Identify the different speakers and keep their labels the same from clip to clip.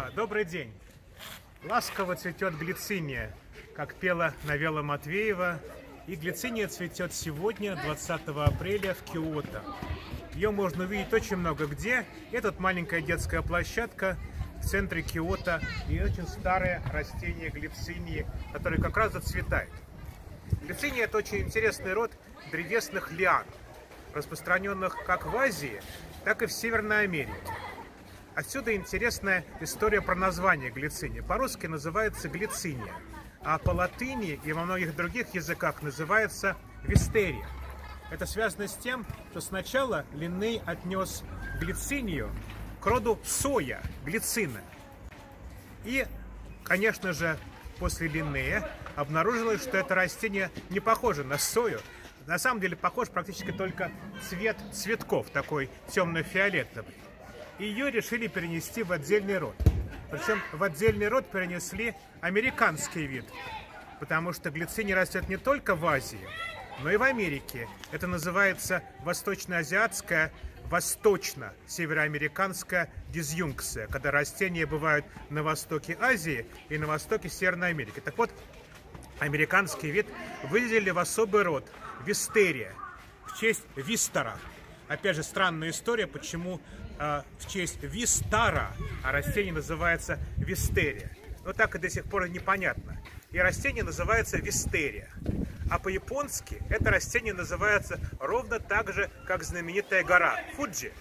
Speaker 1: А, добрый день. Ласково цветет глициния, как пела Навела Матвеева. И глициния цветет сегодня, 20 апреля, в Киото. Ее можно увидеть очень много где. Это маленькая детская площадка в центре Киото. И очень старое растение глицинии, которое как раз зацветает. Глициния – это очень интересный род древесных лиан, распространенных как в Азии, так и в Северной Америке. Отсюда интересная история про название глициния. По-русски называется глициния, а по латыни и во многих других языках называется вистерия. Это связано с тем, что сначала Линней отнес глицинию к роду соя, глицина. И, конечно же, после Линнея обнаружилось, что это растение не похоже на сою. На самом деле похож практически только цвет цветков, такой темно-фиолетовый ее решили перенести в отдельный род. Причем в отдельный род перенесли американский вид, потому что глициний растет не только в Азии, но и в Америке. Это называется восточноазиатская, восточно-североамериканская дизъюнкция, когда растения бывают на востоке Азии и на востоке Северной Америки. Так вот, американский вид выделили в особый род – вистерия, в честь Вистера. Опять же, странная история, почему э, в честь Вистара, а растение называется Вистерия. Но так и до сих пор непонятно. И растение называется Вистерия. А по-японски это растение называется ровно так же, как знаменитая гора Фуджи.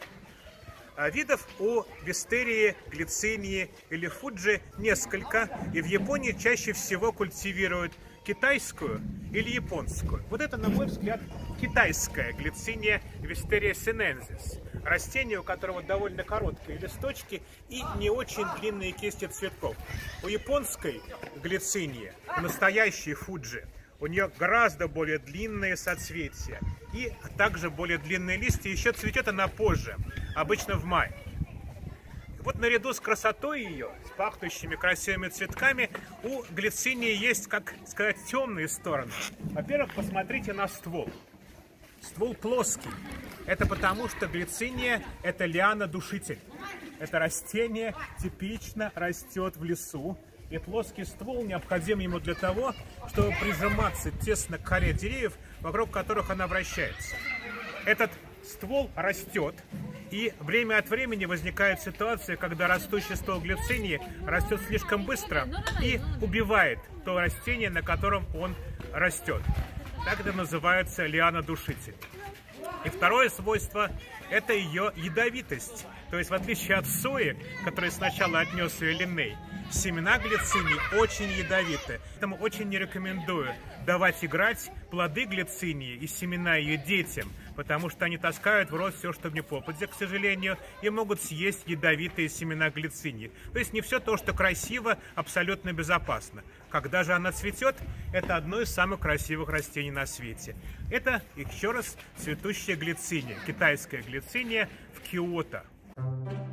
Speaker 1: А видов у вистерии, глицинии или фуджи несколько, и в Японии чаще всего культивируют китайскую или японскую. Вот это, на мой взгляд, китайская глициния Вистерия синензис. Растение, у которого довольно короткие листочки и не очень длинные кисти цветков. У японской глицинии, у настоящей фуджи, у нее гораздо более длинные соцветия и также более длинные листья. Еще цветет она позже, обычно в мае. Вот наряду с красотой ее, с пахнущими красивыми цветками, у глицинии есть, как сказать, темные стороны. Во-первых, посмотрите на ствол. Ствол плоский. Это потому, что глициния – это лиана-душитель. Это растение типично растет в лесу, и плоский ствол необходим ему для того, чтобы прижиматься тесно к коре деревьев, вокруг которых она вращается. Этот ствол растет, и время от времени возникает ситуация, когда растущий ствол глицинии растет слишком быстро и убивает то растение, на котором он растет. Так это называется лиана-душитель. И второе свойство – это ее ядовитость. То есть, в отличие от сои, которой сначала отнес ее Линней, семена глицинии очень ядовиты. Поэтому очень не рекомендую давать играть плоды глицинии и семена ее детям, потому что они таскают в рот все, что не попадет, к сожалению, и могут съесть ядовитые семена глицинии. То есть не все то, что красиво, абсолютно безопасно. Когда же она цветет, это одно из самых красивых растений на свете. Это, еще раз, цветущая глициния, китайская глициния в Киото. Thank you.